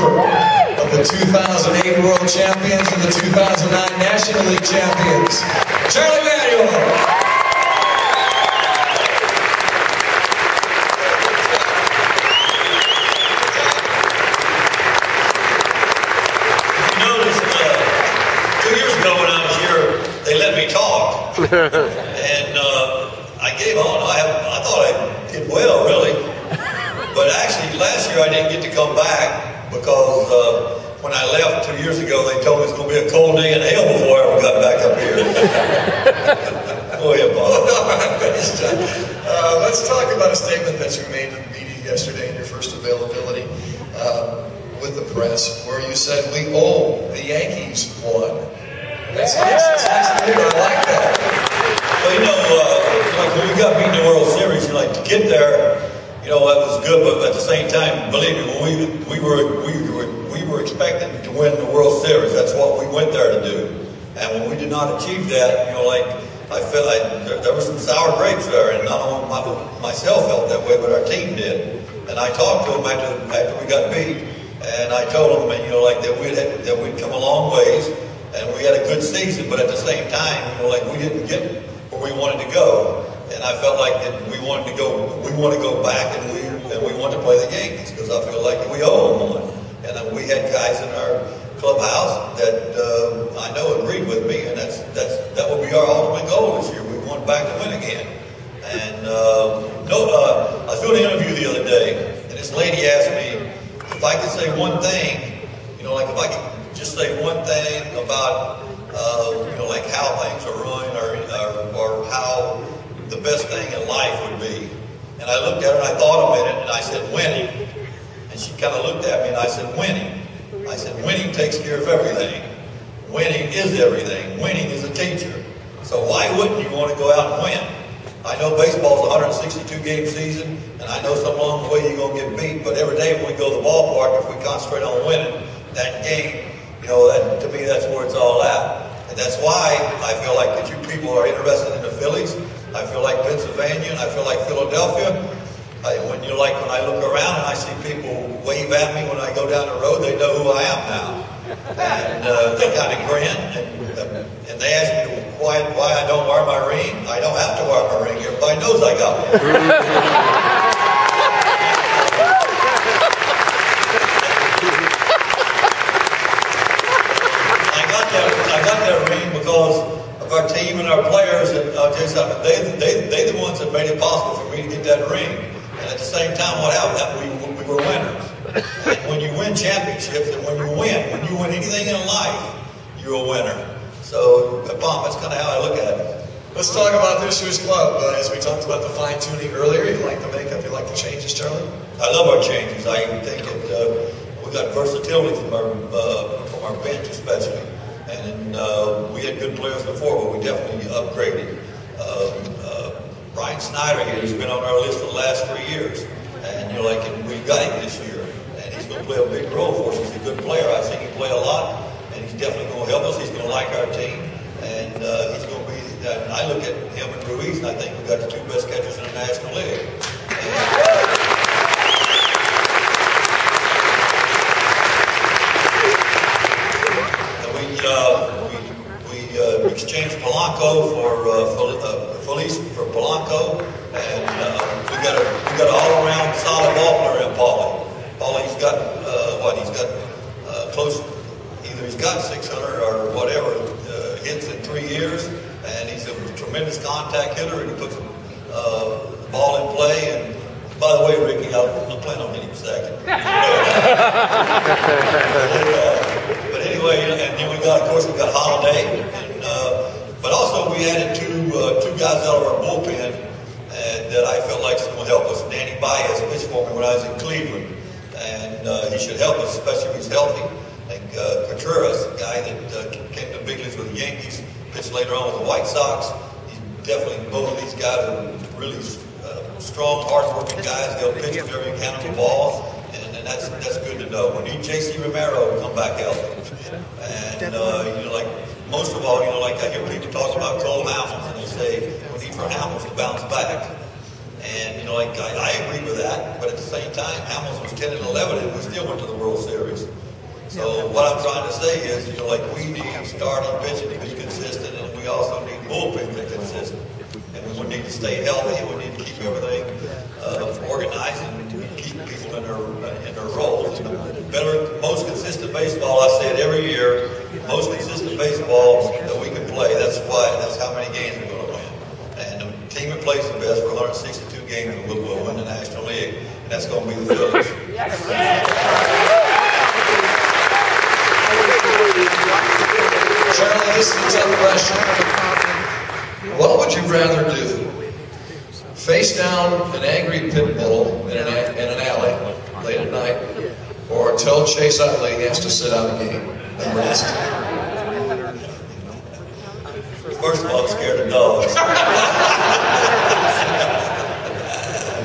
of the 2008 World Champions and the 2009 National League Champions, Charlie Manuel. and uh, I was here, they let me talk. And I gave on. I, I thought I did well, really. But actually, last year I didn't get to come back because uh, when I left two years ago, they told me it's going to be a cold day in hell before I ever got back up here. Go ahead, Bob. uh, let's talk about a statement that you made to the media yesterday in your first availability uh, with the press, where you said, we owe the Yankees one. That's nice. That's nice to hear. I like that. Well, you know, uh, like when we got beat in the World Series, you know, like to get there, you know, that was good. But at the same time, believe me, we we were we were we were expecting to win the World Series. That's what we went there to do. And when we did not achieve that, you know, like I felt like there, there was some sour grapes there, and not only my, myself felt that way, but our team did. And I talked to them after after we got beat, and I told them, you know, like that we'd that we'd come a long ways and we had a good season, but at the same time, you know, like we didn't get where we wanted to go, and I felt like that we wanted to go, we want to go back, and we and we want to play the Yankees because I feel like we owe them one, and uh, we had guys in our clubhouse that uh, I know agreed with me, and that's that's that will be our ultimate goal this year. We want back to win again, and uh, no, uh, I was an interview the other day, and this lady asked me if I could say one thing, you know, like if I could just say one thing about, uh, you know, like how things are ruined or, or, or how best thing in life would be. And I looked at her and I thought a minute and I said, winning. And she kind of looked at me and I said, winning. I said, winning takes care of everything. Winning is everything. Winning is a teacher. So why wouldn't you want to go out and win? I know baseball's a 162 game season, and I know some along the way you're to get beat, but every day when we go to the ballpark, if we concentrate on winning that game, you know, that, to me, that's where it's all at. And that's why I feel like that you people are interested in the Phillies. I feel like Pennsylvania, and I feel like Philadelphia. I, when you like, when I look around and I see people wave at me when I go down the road, they know who I am now. And uh, they kind of grin, and, uh, and they ask me why, why I don't wear my ring. I don't have to wear my ring. Everybody knows I got one. because of our team and our players. I'll tell you something, they, they, they the ones that made it possible for me to get that ring. And at the same time, what happened, we, we were winners. And when you win championships and when you win, when you win anything in life, you're a winner. So, Bob, that's kind of how I look at it. Let's talk about this year's club. Uh, as we talked about the fine tuning earlier, you like the makeup, you like the changes, Charlie? I love our changes. I think that uh, we got versatility from our uh, from our bench, especially. And uh, we had good players before, but we definitely upgraded. Um, uh, Brian Schneider here has been on our list for the last three years. And you're like, and we got him this year. And he's going to play a big role for us. He's a good player. I've seen him play a lot. And he's definitely going to help us. He's going to like our team. And uh, he's going to be, I look at him and Ruiz, and I think we've got the two best catchers in the National League. And, for uh, Feliz uh, for Polanco, and uh, we got a we got an all around solid ball player in Paulie. Paulie's got uh, what he's got uh, close. Either he's got 600 or whatever uh, hits in three years, and he's a tremendous contact hitter, and he puts uh, the ball in play. And by the way, Ricky, I'm, I'm planning on hitting second. but anyway, and then we got, of course, we got Halladay. But also we added two uh, two guys out of our bullpen and that I felt like going to help us. Danny Baez pitched for me when I was in Cleveland, and uh, he should help us, especially if he's healthy. I think uh, Contreras, a guy that uh, came to big leagues with the Yankees, pitched later on with the White Sox. He's definitely both of these guys are really uh, strong, hard-working guys. They'll pitch whenever you count the ball, and, and that's that's good to know. We need J.C. Romero to come back out, and uh, you know like most of all, you know, like I hear people talk about Cole Hamels, and they say we need for Hamels to bounce back. And, you know, like I, I agree with that, but at the same time, Hamilton was 10 and 11, and we still went to the World Series. So what I'm trying to say is, you know, like we need starting pitching to be consistent, and we also need bullpen to be consistent. And we need to stay healthy, and we need to keep everything uh, organized and keep people in their in their roles. And the better, most consistent baseball. I say it every year. Most consistent baseball that we can play. That's why. That's how many games we're going to win. And the team that plays the best for 162 games will, will win the National League, and that's going to be the Phillies. Charlie, this is a tough question. What would you rather do? Face down an angry pit bull in an, in an alley late at night, or tell Chase Utley he has to sit out a game and rest? First of all, I'm scared of dogs.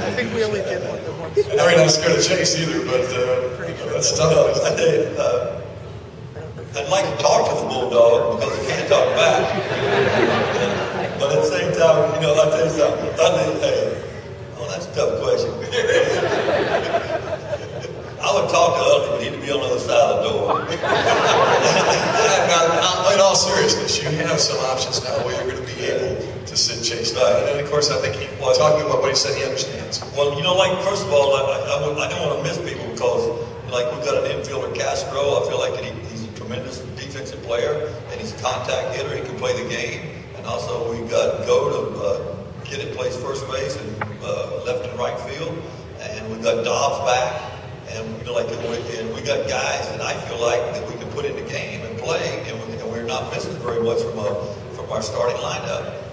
I think we only did one. once. I mean, I'm scared of Chase either, but uh, that's tough. I you, uh, I'd like to talk to the bulldog because he can't talk back. but at the same time, you know, I'll tell you something. I think, hey, oh, that's a tough question. I would talk to Utley, but he'd be on the other side of the door. now, now, in all seriousness, you have some options now where you're going to be able to sit Chase down. And of course, I think he, well, talking about what he said, he understands. Well, you know, like first of all, I, I, I don't want to miss people because, like, we've got an infielder, Castro. I feel like he, he's a tremendous defensive player, and he's a contact hitter. He can play the game, and also we've got Gload uh, kid that plays first base and uh, left and right field, and we've got Dobbs back, and you know, like, and we, and we got guys that I feel like that we can put in the game and play, and, we, and we're not missing very much from a, from our starting lineup.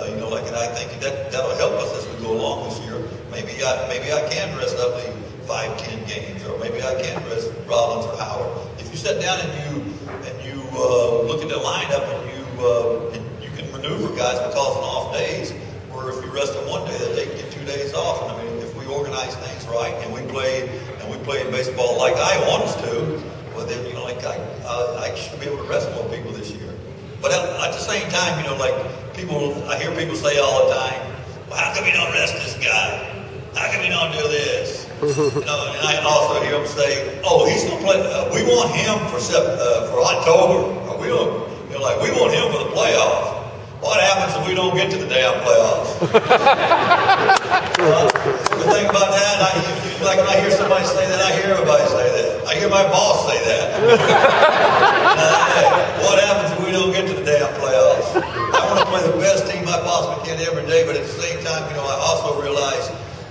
Uh, you know, like, and I think that that'll help us as we go along this year. Maybe I maybe I can rest up the five, ten games, or maybe I can rest Rollins or Howard. If you sit down and you and you uh, look at the lineup and you uh, and you can maneuver guys because on off days, where if you rest them one day, they can get two days off. And I mean, if we organize things right and we play and we play baseball like I want us to, well then you know, like I uh, I should be able to rest more people this year. But at, at the same time, you know, like people, I hear people say all the time, well, how come you don't rest this guy? How come you don't do this? you know, and I also hear them say, oh, he's going to play, uh, we want him for sep- uh, for October. Or we don't, you know, like, we want him for the playoffs. What happens if we don't get to the damn playoffs? uh, the thing about that, I, like when I hear somebody say that, I hear everybody say that. I hear my boss say that. Uh, what happens if we don't get to the damn playoffs? I want to play the best team Every day, but at the same time, you know, I also realize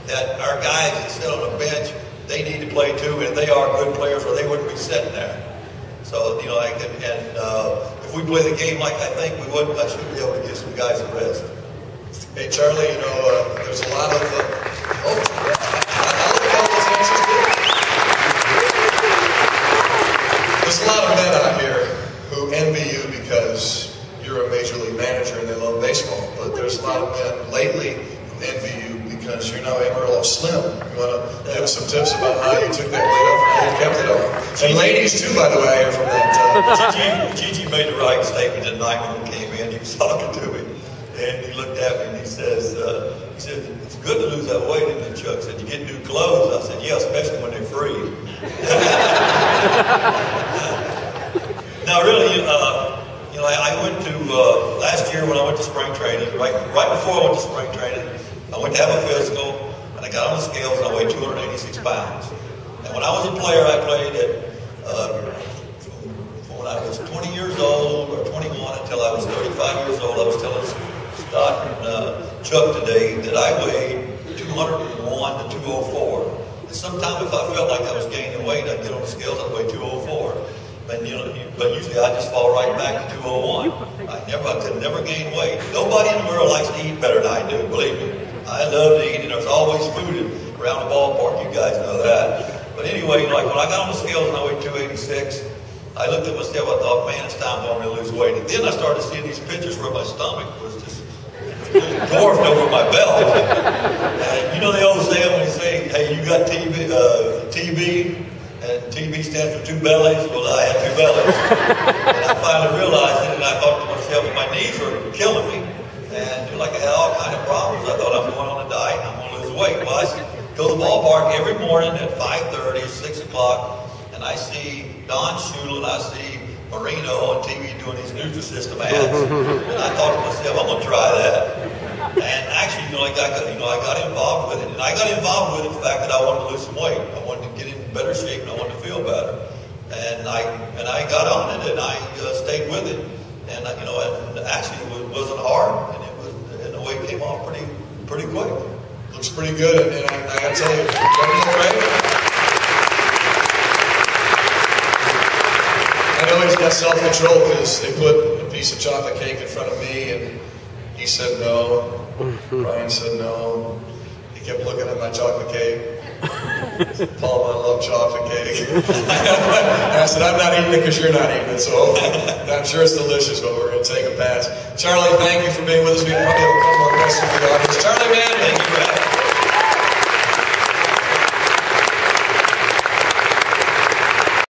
that our guys that sit on the bench, they need to play too, and they are good players, or they wouldn't be sitting there. So, you know, I can, and uh, if we play the game like I think we would, I should be able to give some guys a rest. Hey, Charlie, you know, uh, there's a lot of. Uh, oh, yeah. I, at all those answers. There's a lot of men out here who envy you because you're a major league manager and they love baseball. But there's a lot of men lately who envy you because you're now Amarillo Slim. You want to give us some tips about how you took that weight off and how you kept it off? And ladies too, by the way, I hear from that. Uh, Gigi, Gigi made the right statement tonight when he came in. He was talking to me, and he looked at me and he says, uh, "He said it's good to lose that weight." And then Chuck said, "You get new clothes." I said, "Yeah, especially when they're free." now, really, uh, you know, I, I went to uh, last year when I went to spring training. Right, right before I went to spring training, I went to have a physical, and I got on the scales and I weighed 286 pounds. And when I was a player, I played at uh, when I was 20 years old or 21 until I was 35 years old. I was telling Scott and uh, Chuck today that I weighed 201 to 204. And sometimes if I felt like I was gaining weight, I'd get on the scales, I'd weigh 204. But, you know, but usually I just fall right back to 201. I never, I could never gain weight. Nobody in the world likes to eat better than I do, believe me. I love to eat, and there's always food around the ballpark. You guys know that. But anyway, like when I got on the scales and I weighed 286, I looked at myself, I thought, man, it's time for me to lose weight. And then I started seeing these pictures where my stomach was just dwarfed over my belt. And you know the old saying when they say, hey, you got TB, uh, TB, and TB stands for two bellies. Well, I had two bellies. and I finally realized it, and I thought to myself, my knees were killing me. And like I had all kind of problems. I thought I'm going on a diet, I'm going to lose weight. Well, I go to the ballpark every morning at 5.30, 6 o'clock, and I see Don Shula and I see Marino on TV doing these Nutrisystem ads. and I thought to myself, I'm going to try that. And actually, you know, I got, you know, I got involved with it. And I got involved with the fact that I wanted to lose some weight. I wanted to get in better shape and I wanted to feel better. And I, and I got on it and I uh, stayed with it. And, uh, you know, and actually it wasn't hard. And it was, and the weight came off pretty, pretty quick. Looks pretty good, and I, I gotta tell you, don't you look great? I know he's got self-control because they put a piece of chocolate cake in front of me, and he said no. Brian said no. He kept looking at my chocolate cake. Paul, I love chocolate cake. I said, I'm not eating it because you're not eating it, so I'm sure it's delicious, but we're going to take a pass. Charlie, thank you for being with us. We probably have a couple more questions from the audience. Charlie, man, Thank you, Brad.